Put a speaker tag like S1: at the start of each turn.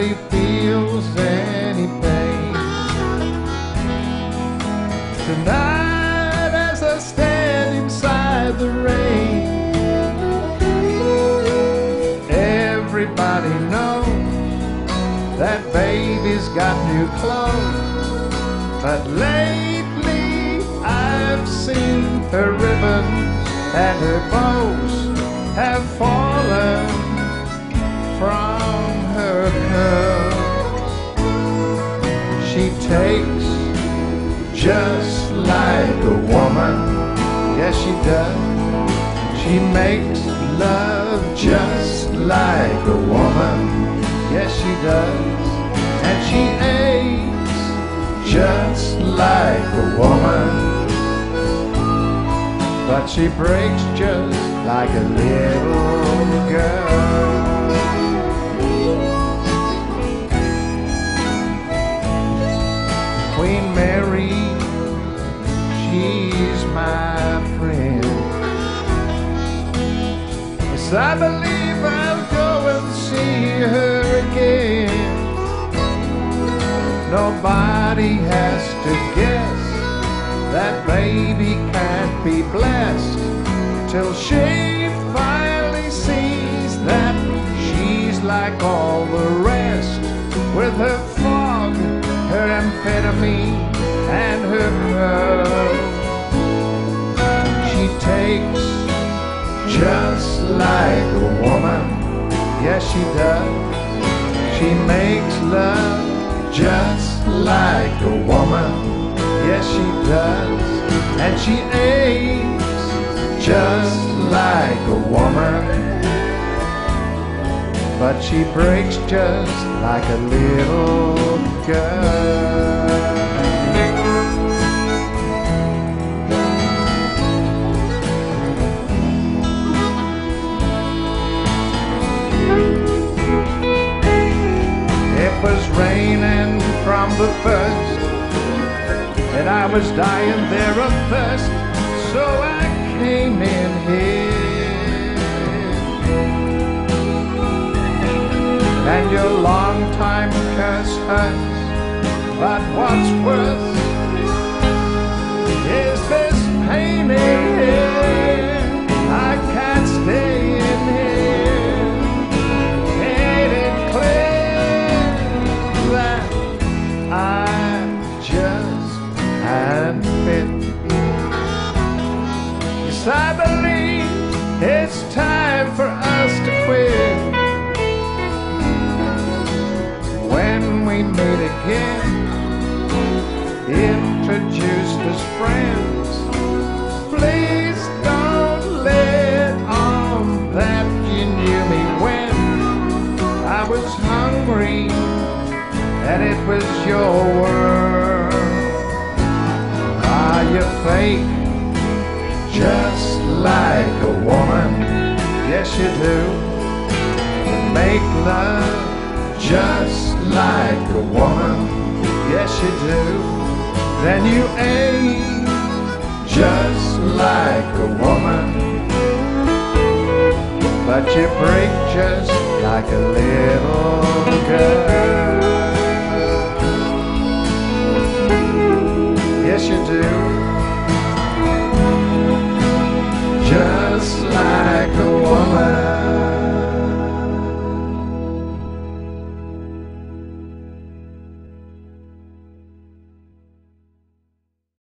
S1: nobody feels any pain. Tonight, as I stand inside the rain, everybody knows that baby's got new clothes. But lately, I've seen her ribbons and her bows have fallen like a woman. Yes, she does. She makes love just like a woman. Yes, she does. And she aches just like a woman. But she breaks just like a little girl. I believe I'll go and see her again. Nobody has to guess that baby can't be blessed till she finally sees that she's like all the rest with her fog, her amphetamine, and her pearl. She takes just like a woman, yes she does. She makes love just like a woman, yes she does. And she aches just like a woman. But she breaks just like a little girl. The first, and I was dying there of thirst, so I came in here. And your long-time curse hurts, but what's worse Yes, I believe it's time for us to quit. When we meet again, introduced as friends, please don't let on that you knew me when I was hungry and it was your world. Are you fake? Just like a woman, yes you do. Make love just like a woman, yes you do. Then you aim just like a woman, but you break just like a little girl.